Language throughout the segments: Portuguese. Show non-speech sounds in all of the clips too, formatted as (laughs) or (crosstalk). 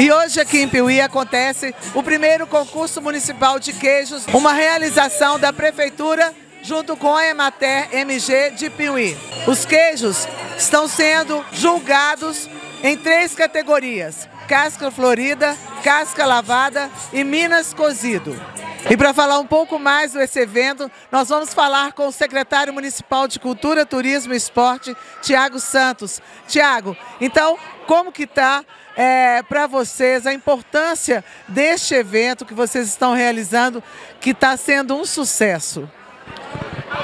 E hoje aqui em Piuí acontece o primeiro concurso municipal de queijos, uma realização da Prefeitura junto com a Emater MG de Piuí. Os queijos estão sendo julgados em três categorias: casca florida, casca lavada e minas cozido. E para falar um pouco mais desse evento, nós vamos falar com o secretário municipal de Cultura, Turismo e Esporte, Tiago Santos. Tiago, então, como que está é, para vocês a importância deste evento que vocês estão realizando, que está sendo um sucesso?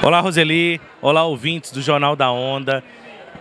Olá, Roseli. Olá, ouvintes do Jornal da Onda.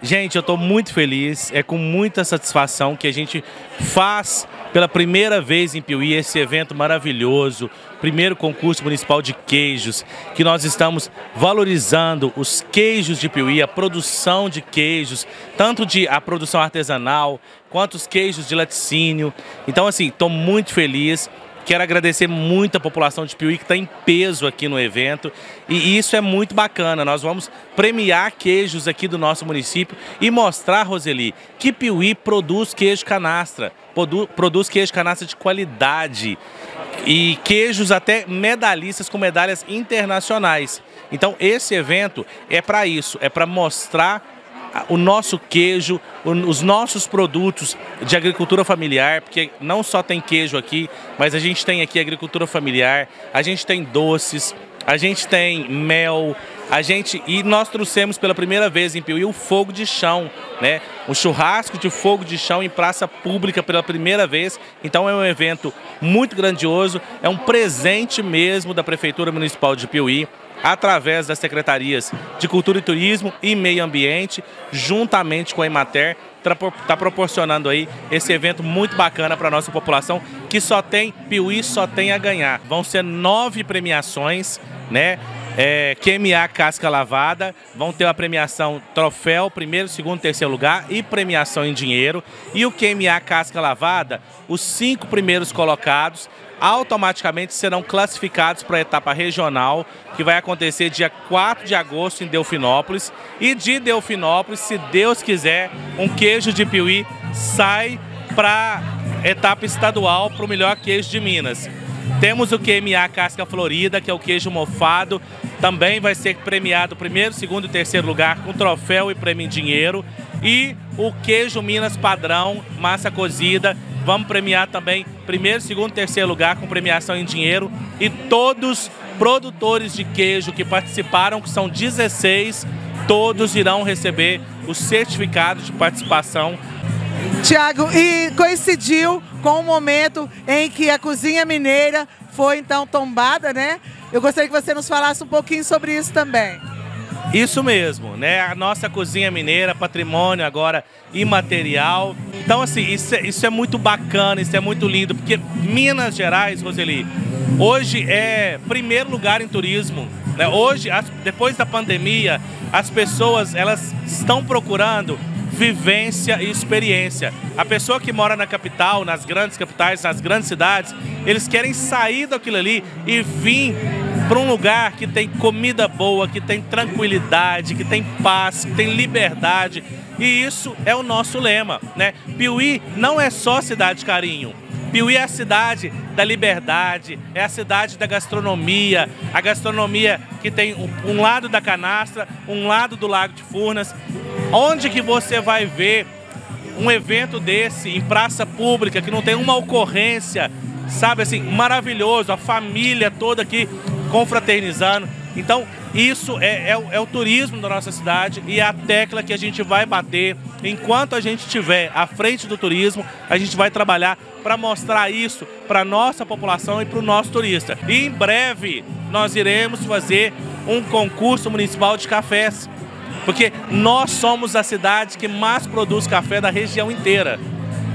Gente, eu estou muito feliz, é com muita satisfação que a gente faz pela primeira vez em Piuí esse evento maravilhoso, primeiro concurso municipal de queijos, que nós estamos valorizando os queijos de Piuí, a produção de queijos, tanto de a produção artesanal quanto os queijos de laticínio. Então, assim, estou muito feliz. Quero agradecer muito a população de Piuí que está em peso aqui no evento e isso é muito bacana. Nós vamos premiar queijos aqui do nosso município e mostrar, Roseli, que Piuí produz queijo canastra, produz queijo canastra de qualidade e queijos até medalhistas com medalhas internacionais. Então esse evento é para isso, é para mostrar o nosso queijo, os nossos produtos de agricultura familiar, porque não só tem queijo aqui, mas a gente tem aqui agricultura familiar, a gente tem doces, a gente tem mel, a gente e nós trouxemos pela primeira vez em Piuí o fogo de chão, né? Um churrasco de fogo de chão em praça pública pela primeira vez. Então é um evento muito grandioso, é um presente mesmo da prefeitura municipal de Piuí através das secretarias de Cultura e Turismo e Meio Ambiente, juntamente com a Emater, está proporcionando aí esse evento muito bacana para a nossa população, que só tem, Piuí só tem a ganhar. Vão ser nove premiações, né? É, QMA Casca Lavada, vão ter a premiação troféu, primeiro, segundo, terceiro lugar e premiação em dinheiro. E o QMA Casca Lavada, os cinco primeiros colocados automaticamente serão classificados para a etapa regional, que vai acontecer dia 4 de agosto em Delfinópolis. E de Delfinópolis, se Deus quiser, um queijo de piuí sai para etapa estadual para o melhor queijo de Minas. Temos o QMA Casca Florida, que é o queijo mofado, também vai ser premiado primeiro, segundo e terceiro lugar com troféu e prêmio em dinheiro. E o queijo Minas Padrão, massa cozida, Vamos premiar também primeiro, segundo, terceiro lugar com premiação em dinheiro e todos produtores de queijo que participaram, que são 16, todos irão receber o certificado de participação. Tiago, e coincidiu com o momento em que a cozinha mineira foi então tombada, né? Eu gostaria que você nos falasse um pouquinho sobre isso também. Isso mesmo, né? A nossa cozinha mineira, patrimônio agora imaterial. Então, assim, isso é, isso é muito bacana, isso é muito lindo, porque Minas Gerais, Roseli, hoje é primeiro lugar em turismo. Né? Hoje, as, depois da pandemia, as pessoas elas estão procurando vivência e experiência. A pessoa que mora na capital, nas grandes capitais, nas grandes cidades, eles querem sair daquilo ali e vir para um lugar que tem comida boa, que tem tranquilidade, que tem paz, que tem liberdade. E isso é o nosso lema, né? Piuí não é só cidade de carinho. Piuí é a cidade da liberdade, é a cidade da gastronomia, a gastronomia que tem um lado da canastra, um lado do Lago de Furnas. Onde que você vai ver um evento desse em praça pública que não tem uma ocorrência, sabe assim, maravilhoso, a família toda aqui confraternizando. Então, isso é, é, é, o turismo da nossa cidade e é a tecla que a gente vai bater. Enquanto a gente estiver à frente do turismo, a gente vai trabalhar para mostrar isso para a nossa população e para o nosso turista. E em breve nós iremos fazer um concurso municipal de cafés, porque nós somos a cidade que mais produz café da região inteira.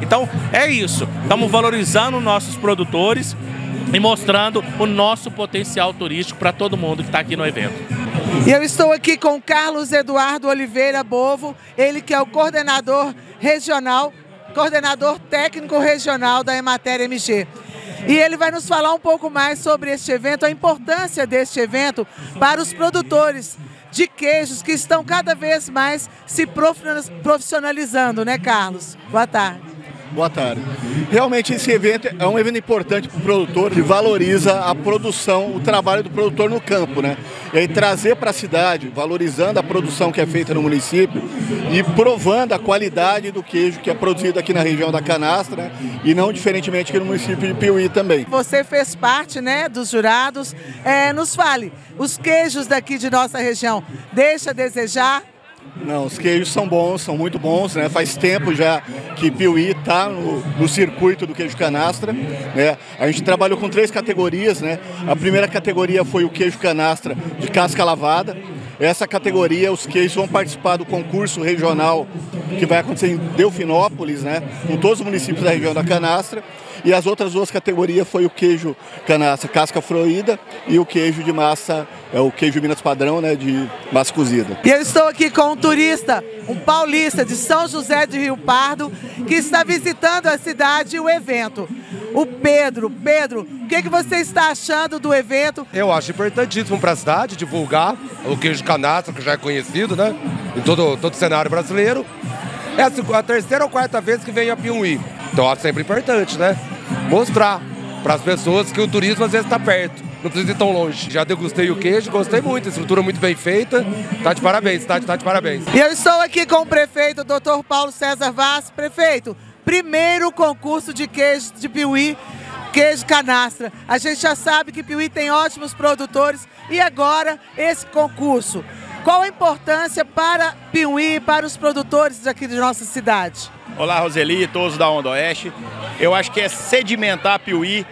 Então é isso, estamos valorizando nossos produtores e mostrando o nosso potencial turístico para todo mundo que está aqui no evento. E eu estou aqui com Carlos Eduardo Oliveira Bovo, ele que é o coordenador regional, coordenador técnico regional da Emater MG. E ele vai nos falar um pouco mais sobre este evento, a importância deste evento para os produtores de queijos que estão cada vez mais se profissionalizando, né, Carlos? Boa tarde. Boa tarde. Realmente esse evento é um evento importante para o produtor que valoriza a produção, o trabalho do produtor no campo, né? E aí trazer para a cidade, valorizando a produção que é feita no município e provando a qualidade do queijo que é produzido aqui na região da Canastra né? e não diferentemente aqui no município de Piuí também. Você fez parte, né, dos jurados. É, nos fale, os queijos daqui de nossa região, deixa a desejar? Não, os queijos são bons, são muito bons, né? Faz tempo já que Piuí está no, no, circuito do queijo canastra, né? A gente trabalhou com três categorias, né? A primeira categoria foi o queijo canastra de casca lavada. Essa categoria, os queijos vão participar do concurso regional que vai acontecer em Delfinópolis, né? Com todos os municípios da região da canastra. E as outras duas categorias foi o queijo canastra casca froída e o queijo de massa, é o queijo Minas padrão, né, de massa cozida. E eu estou aqui com um turista, um paulista de São José de Rio Pardo, que está visitando a cidade e o evento. O Pedro, Pedro, o que, que você está achando do evento? Eu acho importantíssimo para a cidade divulgar o queijo canastra, que já é conhecido, né, em todo, todo o cenário brasileiro. É a terceira ou quarta vez que vem a Piuí. Então é sempre importante, né? Mostrar para as pessoas que o turismo às vezes está perto. Não precisa ir tão longe. Já degustei o queijo, gostei muito. Estrutura muito bem feita. Tá de parabéns, tá tá de parabéns. E eu estou aqui com o prefeito, doutor Paulo César Vaz. Prefeito, primeiro concurso de queijo de Piuí, queijo canastra. A gente já sabe que Piuí tem ótimos produtores. E agora, esse concurso. Qual a importância para Piuí para os produtores aqui de nossa cidade? Olá, Roseli, todos da Onda Oeste. Eu acho que é sedimentar Piuí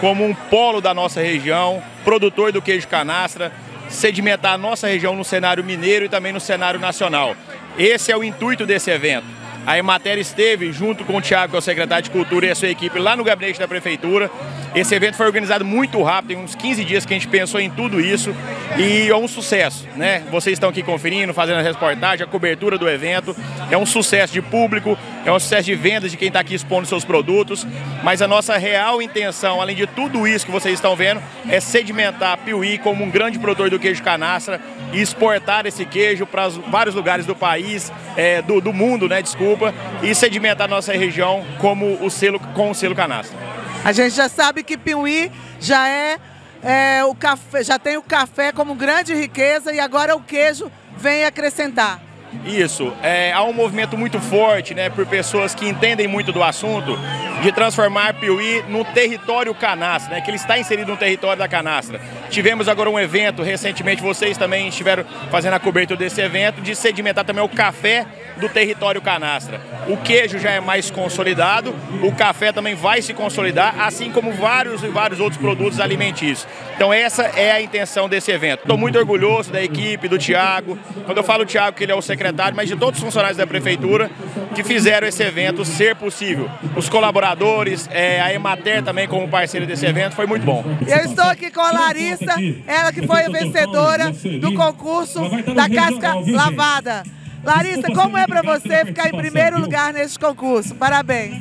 como um polo da nossa região, produtor do queijo canastra, sedimentar a nossa região no cenário mineiro e também no cenário nacional. Esse é o intuito desse evento. A Emater esteve junto com o Tiago, que é o secretário de Cultura, e a sua equipe lá no gabinete da Prefeitura. Esse evento foi organizado muito rápido, tem uns 15 dias que a gente pensou em tudo isso e é um sucesso, né? Vocês estão aqui conferindo, fazendo a reportagem, a cobertura do evento. É um sucesso de público, é um sucesso de vendas de quem está aqui expondo seus produtos, mas a nossa real intenção, além de tudo isso que vocês estão vendo, é sedimentar a Piuí como um grande produtor do queijo canastra e exportar esse queijo para vários lugares do país, é, do, do mundo, né? Desculpa e sedimentar a nossa região como o selo, com o selo canastra. A gente já sabe que Piuí já é, é o café, já tem o café como grande riqueza e agora o queijo vem acrescentar. Isso, é, há um movimento muito forte, né, por pessoas que entendem muito do assunto, de transformar Piuí no território canastra, né, que ele está inserido no território da canastra. Tivemos agora um evento, recentemente vocês também estiveram fazendo a cobertura desse evento, de sedimentar também o café do território canastra. O queijo já é mais consolidado, o café também vai se consolidar, assim como vários e vários outros produtos alimentícios. Então essa é a intenção desse evento. Estou muito orgulhoso da equipe, do Tiago. Quando eu falo Tiago, que ele é o secretário, mas de todos os funcionários da prefeitura que fizeram esse evento ser possível. Os colaboradores, é, a Emater também como parceira desse evento, foi muito bom. Eu estou aqui com a Larissa, ela que foi a vencedora do concurso da casca lavada. Larissa, como é para você ficar em primeiro lugar neste concurso? Parabéns.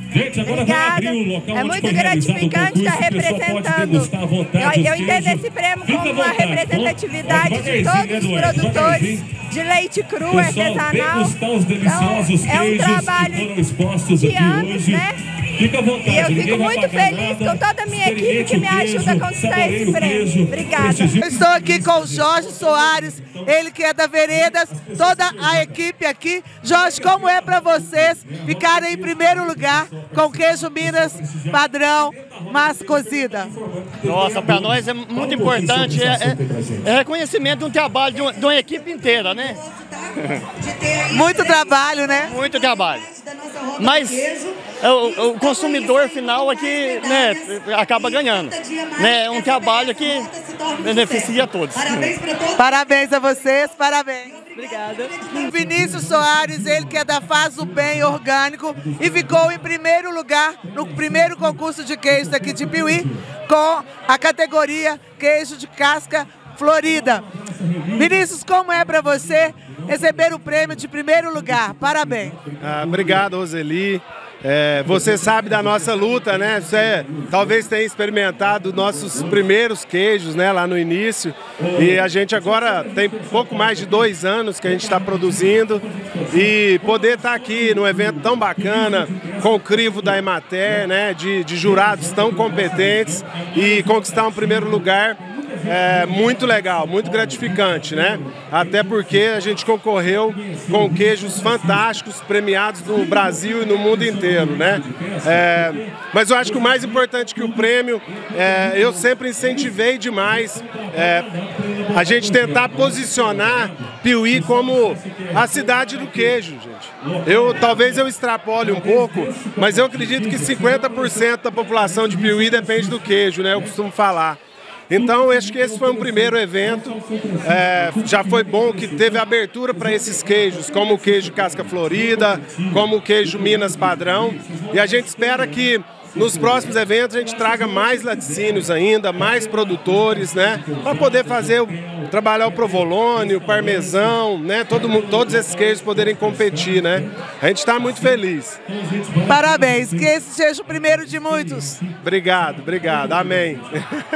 Obrigada. É muito gratificante estar representando. Eu, eu entendo esse prêmio como uma representatividade de todos os produtores de leite cru artesanal. Então, é um trabalho de anos, né? Fica à vontade. E eu fico muito feliz com toda a minha equipe que me ajuda a conquistar esse prêmio. Obrigada. Eu estou aqui com o Jorge Soares, ele que é da Veredas, toda a equipe aqui. Jorge, como é para vocês ficarem em primeiro lugar com queijo Minas padrão, massa cozida? Nossa, para nós é muito importante, é, é, é, reconhecimento de um trabalho de uma, de uma equipe inteira, né? Muito trabalho, né? Muito trabalho. Mas o, o, consumidor final aqui né, acaba ganhando. Né? É um trabalho que beneficia todos. Parabéns a vocês, parabéns. Obrigada. Vinícius Soares, ele que é da Faz o Bem Orgânico e ficou em primeiro lugar no primeiro concurso de queijo aqui de Piuí com a categoria queijo de casca florida. Vinícius, como é para você receber o prêmio de primeiro lugar? Parabéns. Ah, obrigado, Roseli. É, você sabe da nossa luta, né? Você talvez tenha experimentado nossos primeiros queijos, né? Lá no início. E a gente agora tem pouco mais de dois anos que a gente está produzindo. E poder estar tá aqui num evento tão bacana, com o crivo da Emater, né? De, de jurados tão competentes e conquistar um primeiro lugar é, muito legal, muito gratificante, né? Até porque a gente concorreu com queijos fantásticos, premiados no Brasil e no mundo inteiro, né? É, mas eu acho que o mais importante que o prêmio, é, eu sempre incentivei demais é, a gente tentar posicionar Piuí como a cidade do queijo, gente. Eu talvez eu extrapole um pouco, mas eu acredito que 50% da população de Piuí depende do queijo, né? Eu costumo falar. Então, acho que esse foi um primeiro evento. É, já foi bom que teve abertura para esses queijos, como o queijo casca florida, como o queijo Minas padrão. E a gente espera que nos próximos eventos a gente traga mais laticínios ainda, mais produtores, né? Para poder fazer, trabalhar o provolone, o parmesão, né? Todo, todos esses queijos poderem competir, né? A gente está muito feliz. Parabéns, que esse seja o primeiro de muitos. Obrigado, obrigado. Amém. (laughs)